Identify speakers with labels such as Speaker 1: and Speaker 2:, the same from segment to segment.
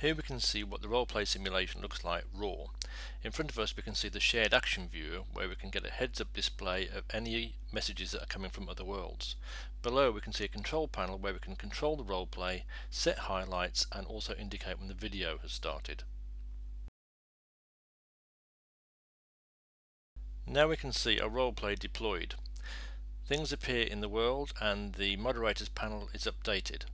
Speaker 1: Here we can see what the roleplay simulation looks like raw. In front of us we can see the shared action viewer where we can get a heads up display of any messages that are coming from other worlds. Below we can see a control panel where we can control the roleplay, set highlights and also indicate when the video has started. Now we can see a roleplay deployed. Things appear in the world and the moderators panel is updated.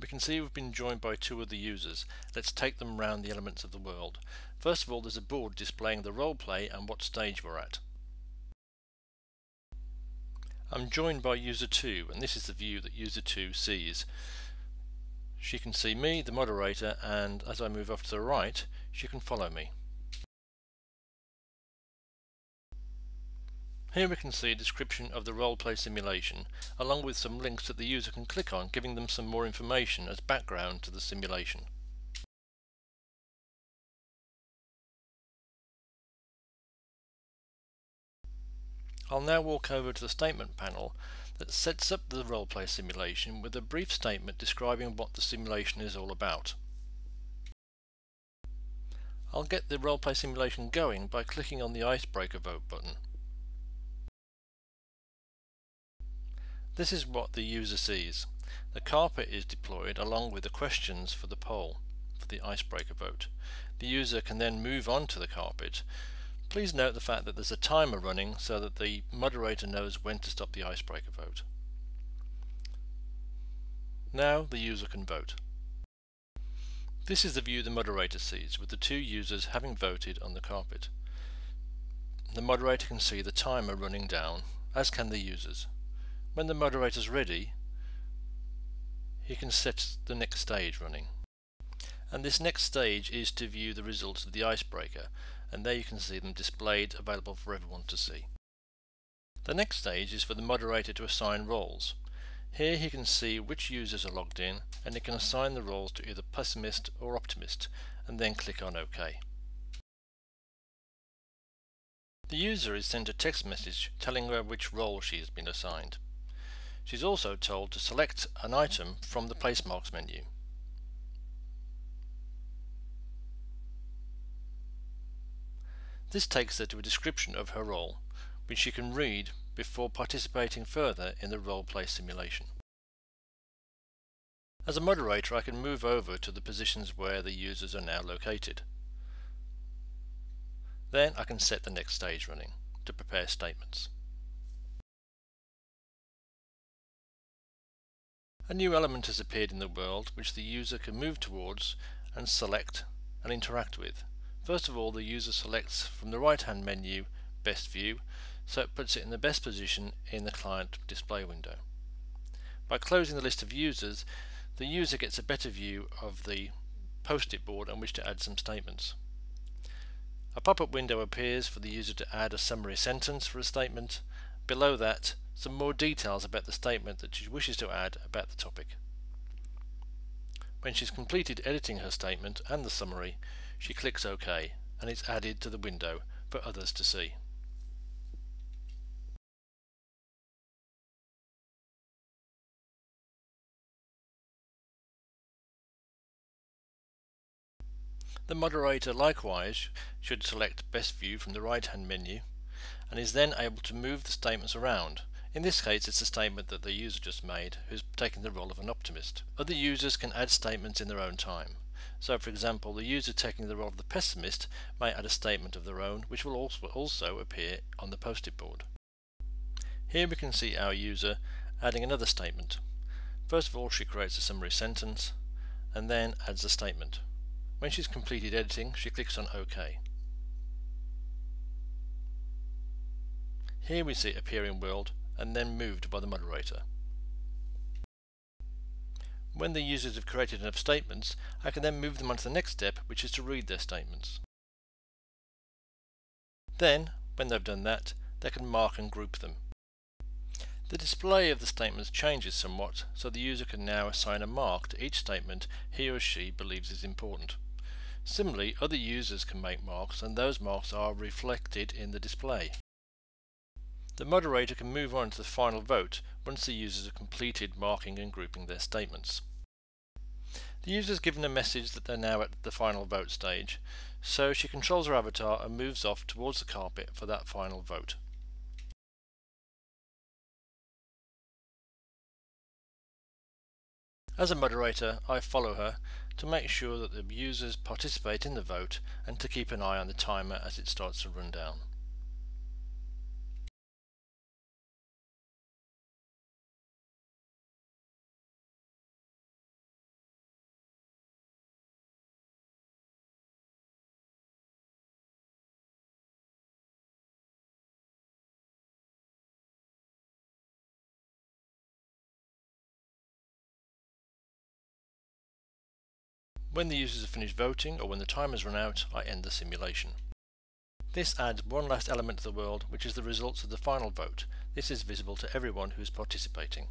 Speaker 1: We can see we've been joined by two other users. Let's take them round the elements of the world. First of all there's a board displaying the roleplay and what stage we're at. I'm joined by user 2 and this is the view that user 2 sees. She can see me, the moderator, and as I move off to the right, she can follow me. Here we can see a description of the roleplay simulation, along with some links that the user can click on, giving them some more information as background to the simulation. I'll now walk over to the statement panel that sets up the roleplay simulation with a brief statement describing what the simulation is all about. I'll get the roleplay simulation going by clicking on the Icebreaker Vote button. This is what the user sees. The carpet is deployed along with the questions for the poll for the icebreaker vote. The user can then move on to the carpet. Please note the fact that there's a timer running so that the moderator knows when to stop the icebreaker vote. Now the user can vote. This is the view the moderator sees with the two users having voted on the carpet. The moderator can see the timer running down as can the users. When the moderator is ready, he can set the next stage running. And this next stage is to view the results of the icebreaker, and there you can see them displayed available for everyone to see. The next stage is for the moderator to assign roles. Here he can see which users are logged in and he can assign the roles to either pessimist or optimist and then click on OK. The user is sent a text message telling her which role she has been assigned. She's also told to select an item from the Placemarks menu. This takes her to a description of her role, which she can read before participating further in the role-play simulation. As a moderator I can move over to the positions where the users are now located. Then I can set the next stage running to prepare statements. A new element has appeared in the world which the user can move towards and select and interact with. First of all the user selects from the right hand menu best view so it puts it in the best position in the client display window. By closing the list of users the user gets a better view of the post-it board on which to add some statements. A pop-up window appears for the user to add a summary sentence for a statement. Below that some more details about the statement that she wishes to add about the topic. When she's completed editing her statement and the summary, she clicks OK and it's added to the window for others to see. The moderator likewise should select best view from the right hand menu and is then able to move the statements around in this case it's a statement that the user just made who's taking the role of an optimist. Other users can add statements in their own time. So for example the user taking the role of the pessimist may add a statement of their own which will also, also appear on the post-it board. Here we can see our user adding another statement. First of all she creates a summary sentence and then adds a statement. When she's completed editing she clicks on OK. Here we see appearing world and then moved by the moderator. When the users have created enough statements, I can then move them on to the next step, which is to read their statements. Then, when they've done that, they can mark and group them. The display of the statements changes somewhat, so the user can now assign a mark to each statement he or she believes is important. Similarly, other users can make marks and those marks are reflected in the display. The moderator can move on to the final vote once the users have completed marking and grouping their statements. The user is given a message that they're now at the final vote stage, so she controls her avatar and moves off towards the carpet for that final vote. As a moderator, I follow her to make sure that the users participate in the vote and to keep an eye on the timer as it starts to run down. When the users have finished voting or when the time has run out, I end the simulation. This adds one last element to the world, which is the results of the final vote. This is visible to everyone who is participating.